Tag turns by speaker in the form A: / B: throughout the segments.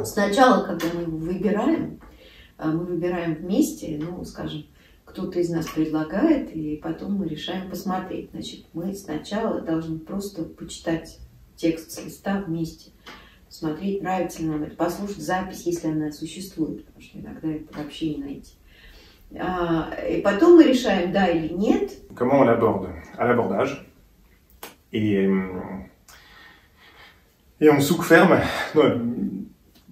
A: Ну, сначала, когда мы его выбираем, а, мы выбираем вместе, ну, скажем, кто-то из нас предлагает, и потом мы решаем посмотреть. Значит, мы сначала должны просто почитать текст с листа вместе, посмотреть, нравится ли нам это, послушать запись, если она существует, потому что иногда это вообще не найти. А, и потом мы решаем, да или нет.
B: Comment on l'aborde À l'abordage. Et, et on souk ferme.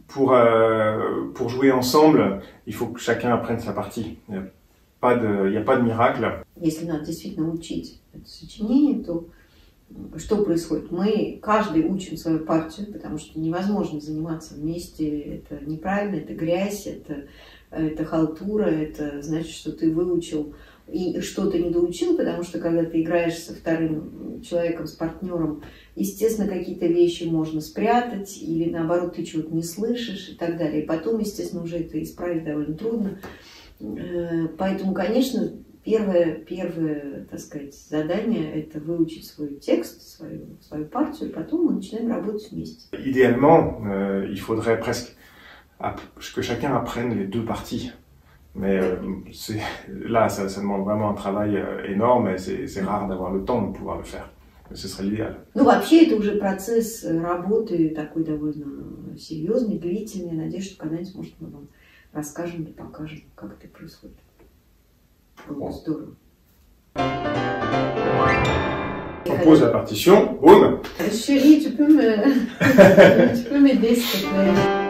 B: Pour, euh, pour jouer ensemble, il faut que chacun apprenne sa partie. Il n'y a, pas de, il y a pas de miracle.
A: Если надо действительно учить это сочинение, то Что происходит? Мы каждый учим свою партию, потому что невозможно заниматься вместе. Это неправильно, это грязь, это, это халтура, это значит, что ты выучил и что-то не доучил, потому что когда ты играешь со вторым человеком, с партнером, естественно, какие-то вещи можно спрятать, или наоборот, ты чего-то не слышишь и так далее. И потом, естественно, уже это исправить довольно трудно. Э, поэтому, конечно, первое, первое, так сказать, задание – это выучить свой текст, свою, свою партию, потом мы начинаем работать вместе.
B: Идеально, euh, il faudrait presque que chacun apprenne les deux parties. Mais euh, là, ça, ça, demande vraiment un travail euh, énorme et c'est rare d'avoir le temps de pouvoir le faire. Ce serait l'idéal.
A: Ну, вообще, это уже процесс работы такой довольно серьезный, длительный. Надеюсь, что когда-нибудь, может, мы вам расскажем и покажем, как это происходит.
B: On pose la partition, boum.
A: Chérie, tu peux me... tu peux m'aider s'il te plaît?